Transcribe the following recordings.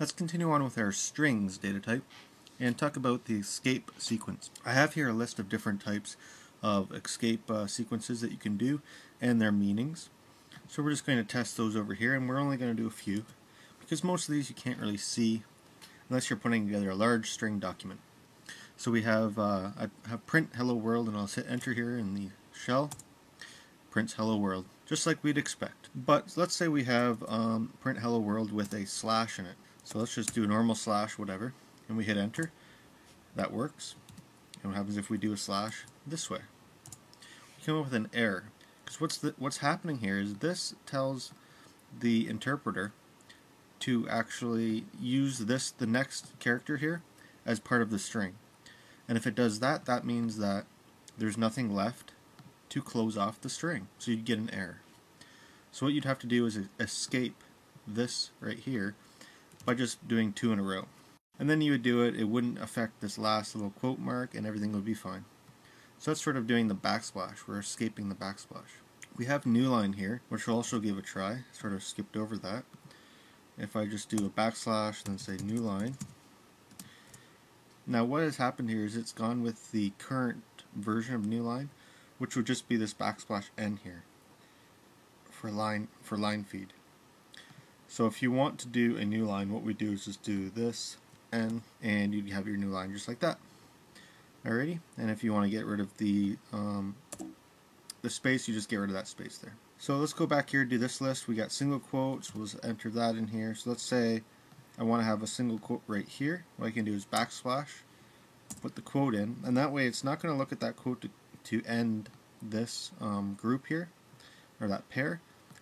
Let's continue on with our strings data type and talk about the escape sequence. I have here a list of different types of escape uh, sequences that you can do and their meanings. So we're just going to test those over here and we're only going to do a few because most of these you can't really see unless you're putting together a large string document. So we have, uh, I have print hello world and I'll hit enter here in the shell. Prints hello world, just like we'd expect. But let's say we have um, print hello world with a slash in it. So let's just do a normal slash whatever and we hit enter. That works. And what happens if we do a slash this way? We come up with an error. Because what's the, what's happening here is this tells the interpreter to actually use this the next character here as part of the string. And if it does that, that means that there's nothing left to close off the string. So you'd get an error. So what you'd have to do is escape this right here by just doing two in a row. And then you would do it, it wouldn't affect this last little quote mark and everything would be fine. So that's sort of doing the backsplash, we're escaping the backsplash. We have new line here, which we'll also give a try, sort of skipped over that. If I just do a backslash and then say new line, now what has happened here is it's gone with the current version of new line, which would just be this backsplash n here for line for line feed. So if you want to do a new line, what we do is just do this n, and you have your new line just like that. Alrighty, and if you want to get rid of the um, the space, you just get rid of that space there. So let's go back here, do this list. We got single quotes. We'll enter that in here. So let's say I want to have a single quote right here. What I can do is backslash, put the quote in, and that way it's not going to look at that quote to, to end this um, group here, or that pair.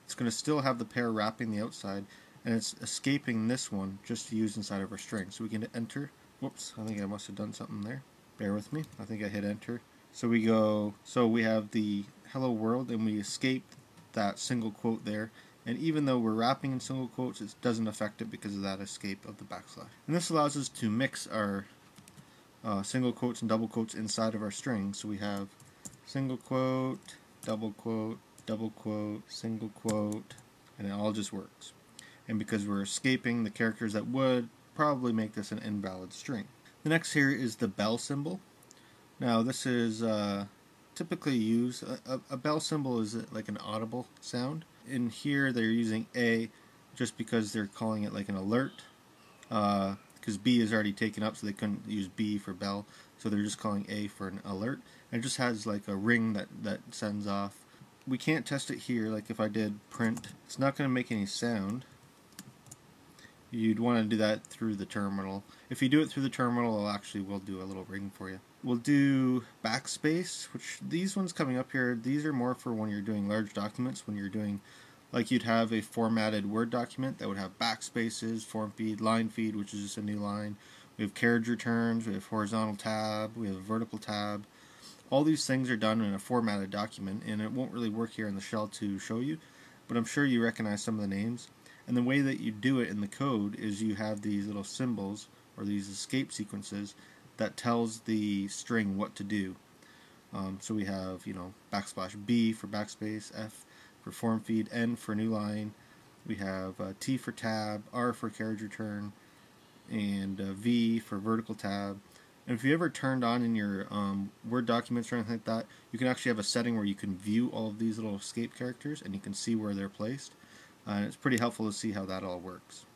It's going to still have the pair wrapping the outside, and it's escaping this one just to use inside of our string. So we can enter. Whoops, I think I must have done something there. Bear with me. I think I hit enter. So we go, so we have the hello world, and we escape that single quote there. And even though we're wrapping in single quotes, it doesn't affect it because of that escape of the backslash. And this allows us to mix our uh, single quotes and double quotes inside of our string. So we have single quote, double quote, double quote, single quote, and it all just works. And because we're escaping the characters that would probably make this an invalid string. The next here is the bell symbol. Now this is uh, typically used, a, a, bell symbol is like an audible sound. In here they're using A just because they're calling it like an alert because uh, B is already taken up so they couldn't use B for bell so they're just calling A for an alert and it just has like a ring that, that sends off. We can't test it here like if I did print it's not going to make any sound you'd want to do that through the terminal. If you do it through the terminal, I'll actually will do a little ring for you. We'll do backspace, which these ones coming up here, these are more for when you're doing large documents, when you're doing, like you'd have a formatted Word document that would have backspaces, form feed, line feed, which is just a new line. We have carriage returns, we have horizontal tab, we have vertical tab. All these things are done in a formatted document, and it won't really work here in the shell to show you, but I'm sure you recognize some of the names. And the way that you do it in the code is you have these little symbols or these escape sequences that tells the string what to do. Um, so we have, you know, backslash B for backspace, F for form feed, N for new line. We have uh, T for tab, R for carriage return, and uh, V for vertical tab. And if you ever turned on in your um, Word documents or anything like that, you can actually have a setting where you can view all of these little escape characters and you can see where they're placed. Uh, and it's pretty helpful to see how that all works.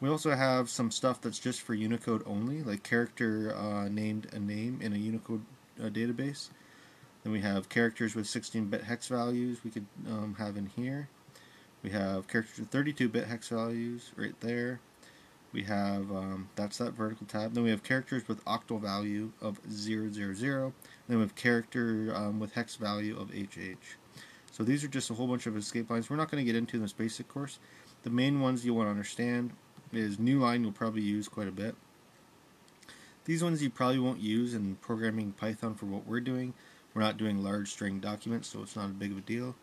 We also have some stuff that's just for Unicode only, like character uh, named a name in a Unicode uh, database. Then we have characters with 16-bit hex values we could um, have in here. We have characters with 32-bit hex values right there. We have, um, that's that vertical tab. Then we have characters with octal value of 000. Then we have character um, with hex value of HH. So these are just a whole bunch of escape lines. We're not going to get into in this basic course. The main ones you want to understand is new line you'll probably use quite a bit. These ones you probably won't use in programming Python for what we're doing. We're not doing large string documents, so it's not a big of a deal.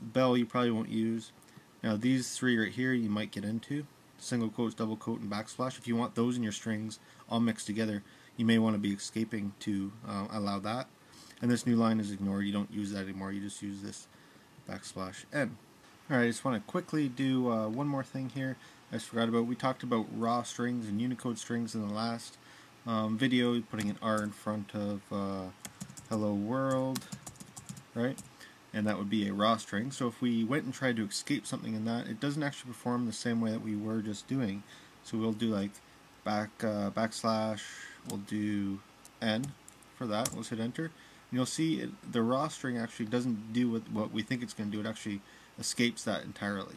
Bell you probably won't use. Now these three right here you might get into. Single quotes, double quote, and backslash. If you want those in your strings all mixed together, you may want to be escaping to uh, allow that. And this new line is ignored. You don't use that anymore. You just use this backslash n. Alright, I just want to quickly do uh, one more thing here. I forgot about. We talked about raw strings and Unicode strings in the last um, video, putting an R in front of uh, hello world, right? And that would be a raw string. So if we went and tried to escape something in that, it doesn't actually perform the same way that we were just doing. So we'll do like back uh, backslash, we'll do n for that. Let's hit enter. And you'll see it, the raw string actually doesn't do what, what we think it's going to do. It actually escapes that entirely.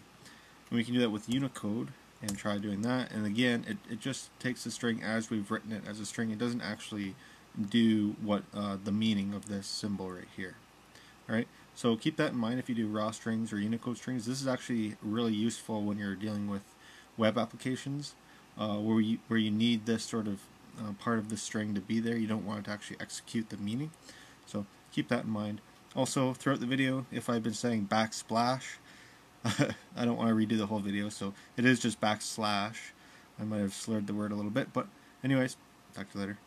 And we can do that with Unicode and try doing that. And again, it, it just takes the string as we've written it as a string. It doesn't actually do what uh, the meaning of this symbol right here. Alright, so keep that in mind if you do raw strings or Unicode strings. This is actually really useful when you're dealing with web applications uh, where, you, where you need this sort of uh, part of the string to be there. You don't want it to actually execute the meaning. So keep that in mind. Also, throughout the video, if I've been saying backsplash, I don't want to redo the whole video, so it is just backslash. I might have slurred the word a little bit, but anyways, talk to you later.